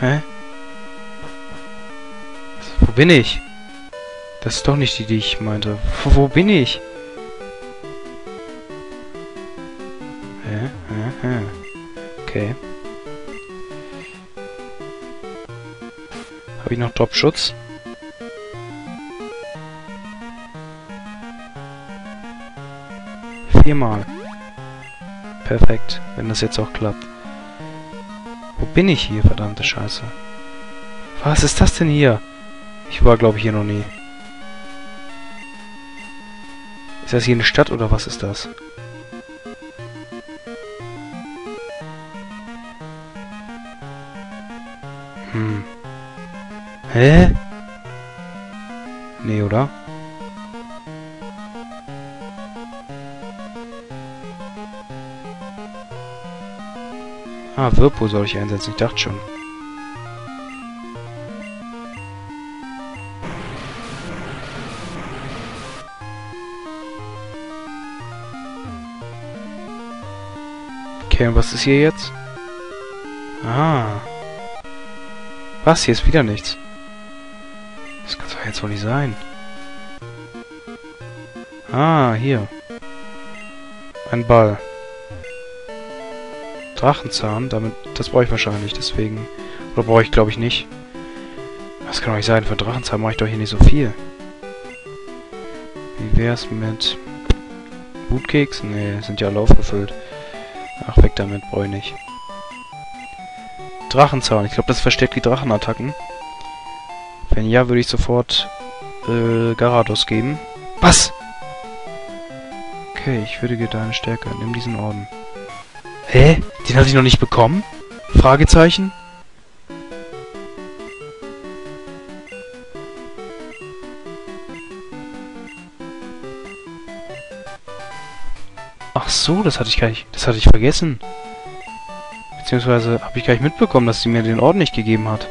Hä? Wo bin ich? Das ist doch nicht die, die ich meinte. Wo, wo bin ich? Hä? Hä? Hä? Okay. Habe ich noch Top-Schutz? Viermal. Perfekt, wenn das jetzt auch klappt. Bin ich hier, verdammte Scheiße? Was ist das denn hier? Ich war, glaube ich, hier noch nie. Ist das hier eine Stadt oder was ist das? Hm. Hä? Nee, oder? Ah, Wirpo soll ich einsetzen. Ich dachte schon. Okay, und was ist hier jetzt? Ah. Was? Hier ist wieder nichts. Das kann doch jetzt wohl nicht sein. Ah, hier. Ein Ball. Drachenzahn, damit, das brauche ich wahrscheinlich, deswegen. Oder brauche ich, glaube ich, nicht. Das kann doch nicht sein, für Drachenzahn mache ich doch hier nicht so viel. Wie wär's mit Blutkeks? Nee, sind ja alle aufgefüllt. Ach, weg damit, brauche ich nicht. Drachenzahn, ich glaube, das verstärkt die Drachenattacken. Wenn ja, würde ich sofort äh, Garados geben. Was? Okay, ich würdige deine Stärke. Nimm diesen Orden. Hä? Den hatte ich noch nicht bekommen? Fragezeichen? Ach so, das hatte ich gar nicht... Das hatte ich vergessen. Beziehungsweise habe ich gar nicht mitbekommen, dass sie mir den Orden nicht gegeben hat.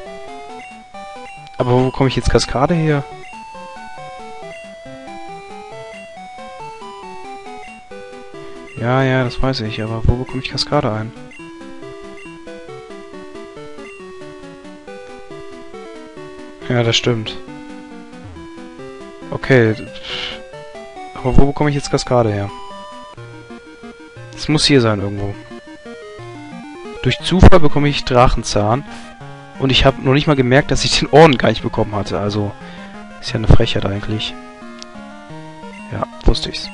Aber wo komme ich jetzt Kaskade her? Ja, ja, das weiß ich, aber wo bekomme ich Kaskade ein? Ja, das stimmt. Okay. Aber wo bekomme ich jetzt Kaskade her? Es muss hier sein irgendwo. Durch Zufall bekomme ich Drachenzahn. Und ich habe noch nicht mal gemerkt, dass ich den Orden gar nicht bekommen hatte. Also, ist ja eine Frechheit eigentlich. Ja, wusste ich's.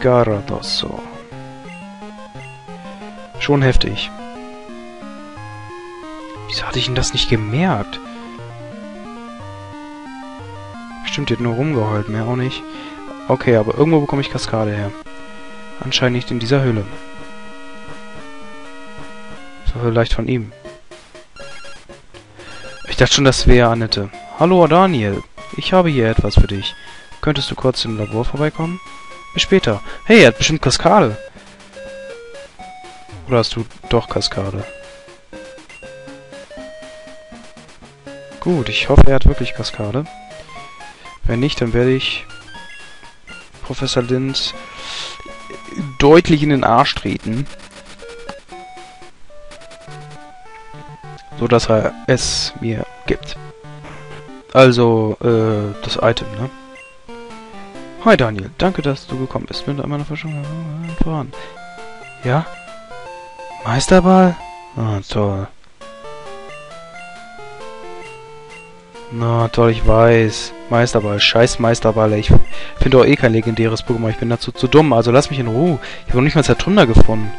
Garadosso. Schon heftig. Wieso hatte ich denn das nicht gemerkt? Stimmt, hat nur rumgeheult, mehr auch nicht. Okay, aber irgendwo bekomme ich Kaskade her. Anscheinend nicht in dieser Höhle. So vielleicht von ihm. Ich dachte schon, das wäre Annette. Hallo, Daniel. Ich habe hier etwas für dich. Könntest du kurz im Labor vorbeikommen? Später. Hey, er hat bestimmt Kaskade. Oder hast du doch Kaskade? Gut, ich hoffe, er hat wirklich Kaskade. Wenn nicht, dann werde ich Professor Lind deutlich in den Arsch treten. So dass er es mir gibt. Also, äh, das Item, ne? Hi Daniel, danke, dass du gekommen bist. Mit meiner Forschung voran. Ja? Meisterball? Ah, toll. Na, toll, ich weiß. Meisterball, scheiß Meisterball. Ich finde auch eh kein legendäres Pokémon. Ich bin dazu zu dumm. Also lass mich in Ruhe. Ich habe noch nicht mal Zertründer gefunden.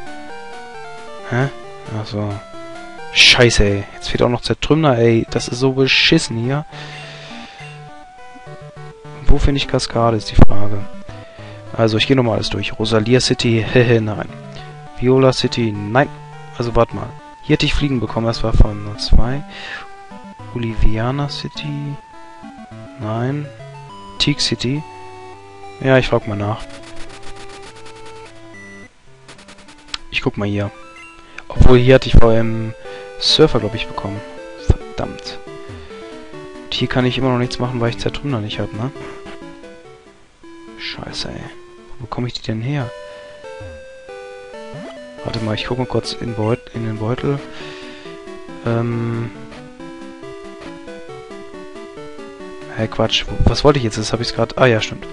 Hä? Ach so. Scheiße, ey. Jetzt fehlt auch noch Zertrümmer, ey. Das ist so beschissen hier. Wo finde ich Kaskade, ist die Frage. Also, ich gehe nochmal alles durch. Rosalia City, hehe, nein. Viola City, nein. Also, warte mal. Hier hätte ich Fliegen bekommen, das war von 02. Oliviana City, nein. Teak City. Ja, ich frag mal nach. Ich guck mal hier. Obwohl, hier hatte ich vor allem Surfer, glaube ich, bekommen. Verdammt. Hier kann ich immer noch nichts machen, weil ich Zertrümmer nicht habe, ne? Scheiße, ey. Wo bekomme ich die denn her? Warte mal, ich gucke mal kurz in, Beut in den Beutel. Ähm... Hey, Quatsch. Was wollte ich jetzt? Das habe ich gerade... Ah ja, stimmt.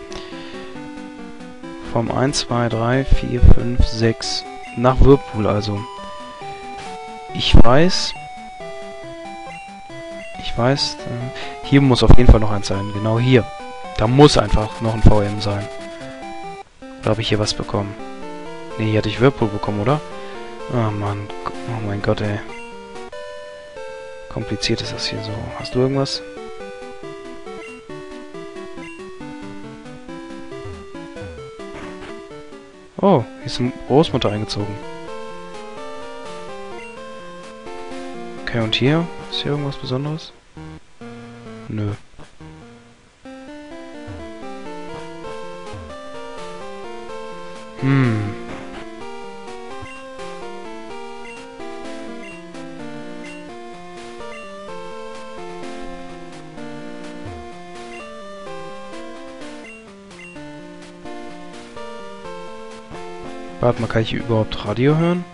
Vom 1, 2, 3, 4, 5, 6. Nach Whirlpool also. Ich weiß... Ich weiß... Hier muss auf jeden Fall noch eins sein. Genau hier. Da muss einfach noch ein VM sein. Oder habe ich hier was bekommen? Ne, hier hatte ich Whirlpool bekommen, oder? Oh Mann. Oh mein Gott, ey. Kompliziert ist das hier so. Hast du irgendwas? Oh, hier ist eine Großmutter eingezogen. Okay, und hier? Ist hier irgendwas Besonderes? Nö. Hm. Warte mal, kann ich hier überhaupt Radio hören?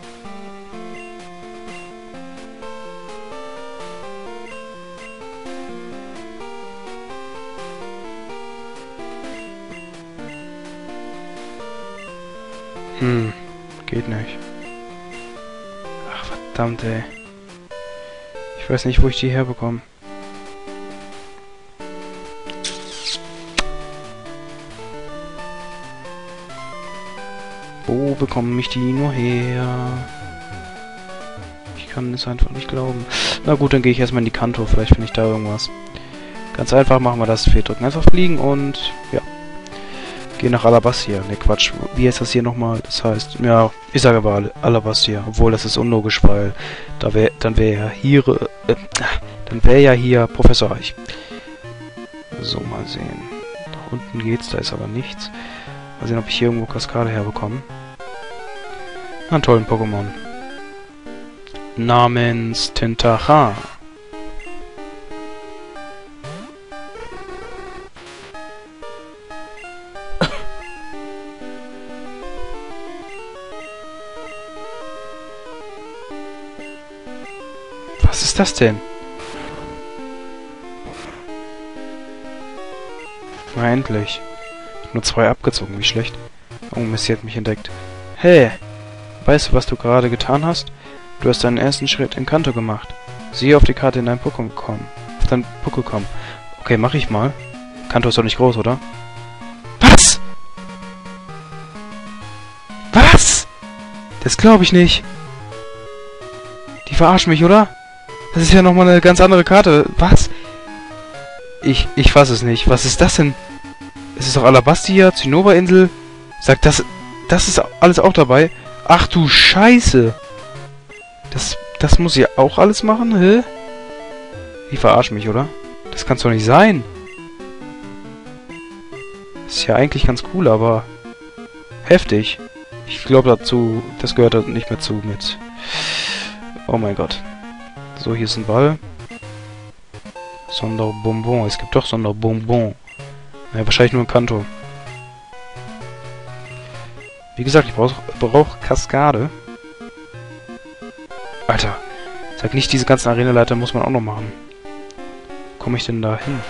Geht nicht. Ach, verdammt, ey. Ich weiß nicht, wo ich die herbekomme. Wo bekomme ich die nur her? Ich kann es einfach nicht glauben. Na gut, dann gehe ich erstmal in die Kanto. Vielleicht finde ich da irgendwas. Ganz einfach machen wir das. Wir drücken einfach fliegen und ja. Gehen nach Alabastia. Ne, Quatsch. Wie heißt das hier nochmal? Das heißt, ja, ich sage aber Alabastia. Obwohl, das ist unlogisch, weil da wär, dann wäre ja hier, äh, dann wäre ja hier Professor Eich. So, mal sehen. Nach unten geht's, da ist aber nichts. Mal sehen, ob ich hier irgendwo Kaskade herbekomme. Einen tollen Pokémon. Namens Tentacha. Was ist das denn? Na endlich. Nur zwei abgezogen, wie schlecht. Oh, Missy hat mich entdeckt. Hey! Weißt du, was du gerade getan hast? Du hast deinen ersten Schritt in Kanto gemacht. Siehe auf die Karte in dein Pokémon. Auf dein Pokémon. Okay, mach ich mal. Kanto ist doch nicht groß, oder? Was? Was? Das glaube ich nicht. Die verarschen mich, oder? Das ist ja nochmal eine ganz andere Karte. Was? Ich, ich fasse es nicht. Was ist das denn? Es ist doch Alabastia, Zinnober-Insel. Sagt das, das ist alles auch dabei. Ach du Scheiße. Das, das muss ich auch alles machen, hä? Die verarschen mich, oder? Das kann's doch nicht sein. Ist ja eigentlich ganz cool, aber heftig. Ich glaube dazu, das gehört da nicht mehr zu mit. Oh mein Gott. So, hier ist ein Ball. Sonderbonbon. Es gibt doch Sonderbonbon. Ja, wahrscheinlich nur ein Kanto. Wie gesagt, ich brauche brauch Kaskade. Alter. Sag nicht, diese ganzen Arenaleiter muss man auch noch machen. Wo komme ich denn da hin?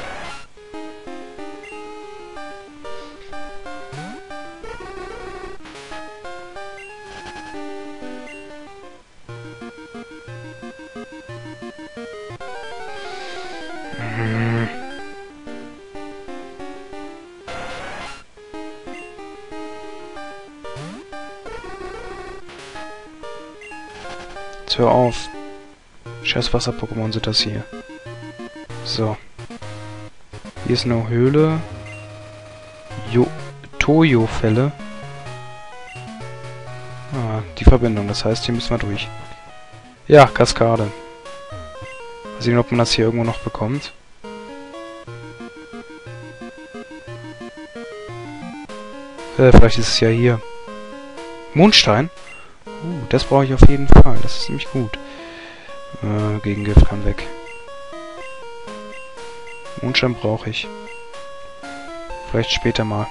Jetzt hör auf. Scheiß Wasser-Pokémon sind das hier. So. Hier ist eine Höhle. Jo Toyo-Fälle. Ah, die Verbindung. Das heißt, hier müssen wir durch. Ja, Kaskade. Sehen, ob man das hier irgendwo noch bekommt. Äh, vielleicht ist es ja hier. Mondstein? Uh, das brauche ich auf jeden Fall. Das ist nämlich gut. Äh, Gegengift kann weg. Mondschein brauche ich. Vielleicht später mal.